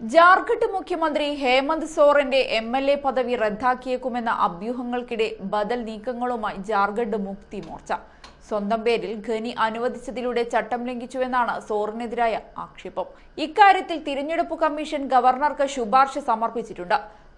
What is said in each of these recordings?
ജാർഖണ്ഡ് മുഖ്യമന്ത്രി ഹേമന്ത് സോറന്റെ M L A പദവി റദ്ദാക്കിയേക്കുമെന്ന അഭ്യൂഹങ്ങൾക്കിടെ ബദൽ നീക്കങ്ങളുമായി ജാർഖണ്ഡ് മുക്തി മോർച്ച. സ്വന്തം പേരിൽ ഖനി അനുവദിച്ചതിലൂടെ ചട്ടം ലംഘിച്ചുവെന്നാണ് സോറിനെതിരായ ആക്ഷേപം. ഇക്കാര്യത്തിൽ തിരഞ്ഞെടുപ്പ് കമ്മീഷൻ ഗവർണർക്ക് ശുപാർശ സമർപ്പിച്ചിട്ടുണ്ട്.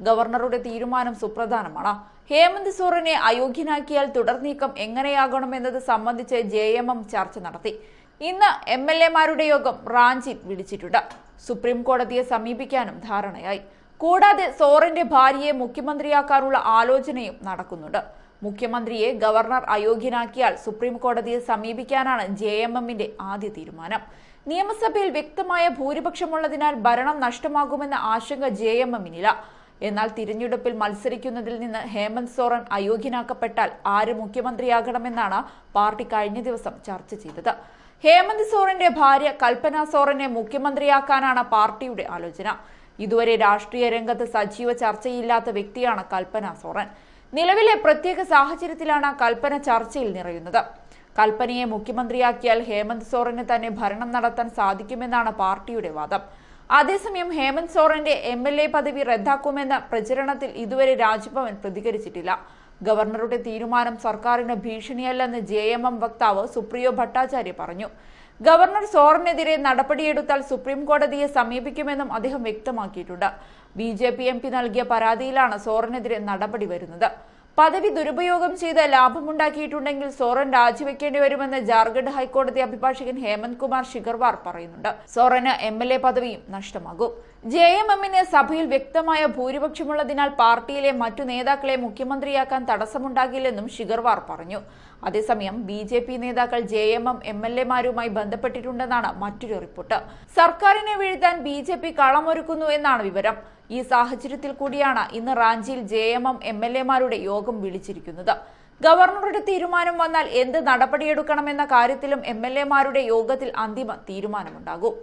ഗവർണറുടെ തീരുമാനം സുപ്രധാനമാണ്. ഹേമന്ത് സോറനെ അയോഗ്യനാക്കിയാൽ തുടർ നീക്കം എങ്ങനെയാകണമെന്നത് സംബന്ധിച്ച് ജെ ചർച്ച നടത്തി. ഇന്ന് എം എൽ എമാരുടെ യോഗം റാഞ്ചി വിളിച്ചിട്ടുണ്ട്. സുപ്രീം കോടതിയെ സമീപിക്കാനും ധാരണയായി. കൂടാതെ സോറിന്റെ ഭാര്യയെ മുഖ്യമന്ത്രിയാക്കാനുള്ള ആലോചനയും നടക്കുന്നുണ്ട്. മുഖ്യമന്ത്രിയെ ഗവർണർ അയോഗ്യനാക്കിയാൽ സുപ്രീം കോടതിയെ സമീപിക്കാനാണ് ജെ എം എമ്മിന്റെ ആദ്യ തീരുമാനം. നിയമസഭയിൽ വ്യക്തമായ ഭൂരിപക്ഷമുള്ളതിനാൽ ഭരണം നഷ്ടമാകുമെന്ന ആശങ്ക ജെ എം എമ്മിനില്ല എന്നാൽ തിരഞ്ഞെടുപ്പിൽ മത്സരിക്കുന്നതിൽ നിന്ന് ഹേമന്ത് സോറൻ അയോഗ്യനാക്കപ്പെട്ടാൽ ആര് മുഖ്യമന്ത്രിയാകണമെന്നാണ് പാർട്ടി കഴിഞ്ഞ ദിവസം ചർച്ച ചെയ്തത്. ഹേമന്ത് സോറന്റെ ഭാര്യ കൽപ്പന സോറനെ മുഖ്യമന്ത്രിയാക്കാനാണ് പാർട്ടിയുടെ ആലോചന. ഇതുവരെ രാഷ്ട്രീയ രംഗത്ത് സജീവ ചർച്ചയില്ലാത്ത വ്യക്തിയാണ് കൽപ്പന സോറൻ. നിലവിലെ പ്രത്യേക സാഹചര്യത്തിലാണ് കൽപ്പന ചർച്ചയിൽ നിറയുന്നത്. കൽപ്പനയെ മുഖ്യമന്ത്രിയാക്കിയാൽ ഹേമന്ത് സോറന് തന്നെ ഭരണം നടത്താൻ സാധിക്കുമെന്നാണ് പാർട്ടിയുടെ വാദം. അതേസമയം ഹേമന്ത് സോറന്റെ എം എൽ എ പദവി റദ്ദാക്കുമെന്ന പ്രചരണത്തിൽ ഇതുവരെ രാജ്ഭവൻ പ്രതികരിച്ചിട്ടില്ല. ഗവർണറുടെ തീരുമാനം സർക്കാരിന് ഭീഷണിയല്ലെന്ന് ജെ എം എം വക്താവ് സുപ്രിയോ ഭട്ടാചാര്യ പറഞ്ഞു. ഗവർണർ സോറിനെതിരെ നടപടിയെടുത്താൽ സുപ്രീം കോടതിയെ സമീപിക്കുമെന്നും അദ്ദേഹം വ്യക്തമാക്കിയിട്ടുണ്ട്. B J P M P നൽകിയ പരാതിയിലാണ് സോറിനെതിരെ നടപടി വരുന്നത്. പദവി ദുരുപയോഗം ചെയ്ത് ലാഭമുണ്ടാക്കിയിട്ടുണ്ടെങ്കിൽ സോറൻ രാജിവെക്കേണ്ടി വരുമെന്ന് ജാർഖണ്ഡ് ഹൈക്കോടതി അഭിഭാഷകൻ ഹേമന്ത് കുമാർ ശിഖർവാർ പറയുന്നുണ്ട്. സോറന് എം എൽ എ പദവിയും നഷ്ടമാകും. ജെ എം എമ്മിന് സഭയിൽ വ്യക്തമായ ഭൂരിപക്ഷമുള്ളതിനാൽ പാർട്ടിയിലെ മറ്റു നേതാക്കളെ മുഖ്യമന്ത്രിയാക്കാൻ തടസ്സമുണ്ടാകില്ലെന്നും ശിഖർവാർ പറഞ്ഞു. അതേസമയം ബി ജെ പി നേതാക്കൾ J M M M L എമാരുമായി ബന്ധപ്പെട്ടിട്ടുണ്ടെന്നാണ് മറ്റൊരു റിപ്പോർട്ട്. സർക്കാരിനെ വീഴ്ത്താൻ ബി ജെ പി കളമൊരുക്കുന്നു എന്നാണ് വിവരം. ഈ സാഹചര്യത്തിൽ കൂടിയാണ് ഇന്ന് റാഞ്ചിയിൽ ജെ എം യോഗം വിളിച്ചിരിക്കുന്നത്. ഗവർണറുടെ തീരുമാനം വന്നാൽ എന്ത് നടപടിയെടുക്കണമെന്ന കാര്യത്തിലും എം യോഗത്തിൽ അന്തിമ തീരുമാനമുണ്ടാകും.